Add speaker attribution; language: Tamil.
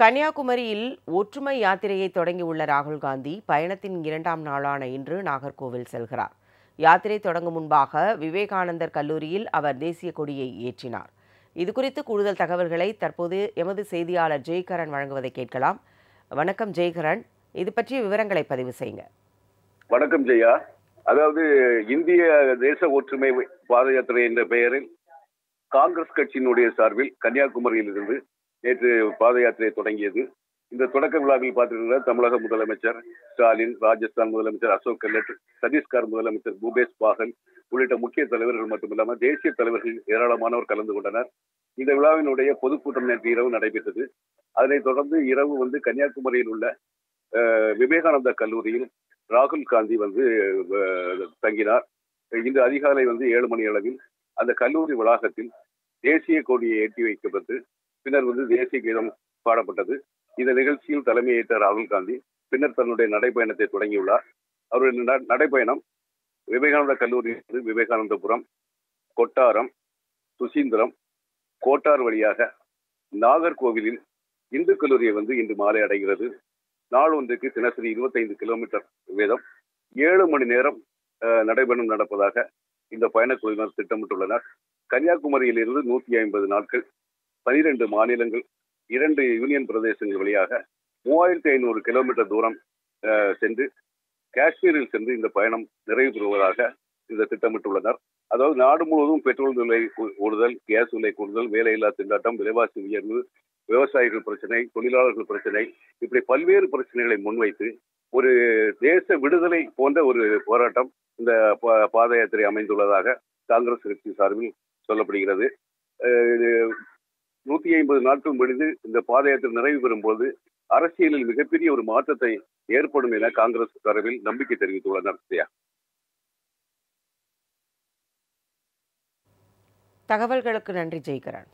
Speaker 1: கன்னியாகுமரியில் ஒற்றுமை யாத்திரையை தொடங்கியுள்ள ராகுல் காந்தி பயணத்தின் இரண்டாம் நாளான இன்று நாகர்கோவில் செல்கிறார். யாத்திரை தொடங்கும் முன்பாக விவேகானந்தர் கல்லூரியில் அவர் தேசிய கொடியை ஏற்றினார். இது குறித்து கூடுதல் தகவல்களை தற்போது எமது செய்தியாளர் ஜெய்கரன் வழங்குவதை கேட்கலாம். வணக்கம் ஜெய்கரன். இது பற்றிய விவரங்களை பதிவு செய்யுங்க.
Speaker 2: வணக்கம் ஜெயா. அதாவது இந்திய தேச ஒற்றுமை பாத யாத்திரை என்ற பெயரில் காங்கிரஸ் கட்சியினுடைய சார்பில் கன்னியாகுமரியில் இருந்து நேற்று பாத யாத்திரை தொடங்கியது. இந்த தொடக்க விழாவில் பார்த்திருக்கிற தமிழக முதலமைச்சர் ஸ்டாலின் ராஜஸ்தான் முதலமைச்சர் அசோக் கெலட் சத்தீஸ்கர் முதலமைச்சர் பூபேஷ் பாகல் உள்ளிட்ட முக்கிய தலைவர்கள் மட்டுமில்லாமல் தேசிய தலைவர்கள் ஏராளமானோர் கலந்து கொண்டனர். இந்த விழாவினுடைய பொதுக்கூட்டம் நேற்று இரவு நடைபெற்றது. அதனைத் தொடர்ந்து இரவு வந்து கன்னியாகுமரியில் உள்ள விவேகானந்தா கல்லூரியில் ராகுல் காந்தி வந்து தங்கினார். இன்று அதிகாலை வந்து ஏழு மணி அளவில் அந்த கல்லூரி வளாகத்தில் தேசிய கொடியை ஏற்றி வைக்கப்பட்டு பின்னர் வந்து தேசிய கீதம் பாடப்பட்டது. இந்த நிகழ்ச்சியில் தலைமையேற்ற ராகுல் காந்தி பின்னர் தன்னுடைய நடைப்பயணத்தை தொடங்கியுள்ளார். அவருடைய ந- நடைப்பயணம் விவேகானந்தா கல்லூரியிலிருந்து விவேகானந்தபுரம் கொட்டாரம் சுசீந்திரம் கோட்டார் வழியாக நாகர்கோவிலில் இந்து கல்லூரியை வந்து இன்று மாலை அடைகிறது. நாள் ஒன்றுக்கு தினசரி 25 கிலோமீட்டர் வீதம். ஏழு மணி நேரம் நடைபயணம் நடப்பதாக இந்த பயணக்குழுவினர் திட்டமிட்டுள்ளனர். கன்னியாகுமரியில் இருந்து நூத்தி ஐம்பது நாட்கள் பனிரெண்டு மாநிலங்கள் இரண்டு யூனியன் பிரதேசங்கள் வழியாக மூவாயிரத்தி ஐநூறு கிலோமீட்டர் தூரம் சென்று காஷ்மீரில் சென்று இந்த பயணம் நிறைவு பெறுவதாக இந்த திட்டமிட்டுள்ளனர். அதாவது நாடு முழுவதும் பெட்ரோல் விலை கூடுதல் கேஸ் விலை கூடுதல் வேலையில்லா திண்டாட்டம் விலைவாசி உயர்வு விவசாயிகள் பிரச்சனை தொழிலாளர்கள் பிரச்சனை இப்படி பல்வேறு பிரச்சனைகளை முன்வைத்து ஒரு தேச விடுதலை போன்ற ஒரு போராட்டம் இந்த பா- பாத யாத்திரை அமைந்துள்ளதாக காங்கிரஸ் கட்சி சார்பில் சொல்லப்படுகிறது. இது நூத்தி ஐம்பது நாட்கள் முடிந்து இந்த பாத யாத்திரை நிறைவு பெறும்போது அரசியலில் மிகப்பெரிய ஒரு மாற்றத்தை ஏற்படும் என காங்கிரஸ் தரவில் நம்பிக்கை தெரிவித்துள்ளனர்
Speaker 1: தகவல்களுக்கு நன்றி ஜெய்கரன்.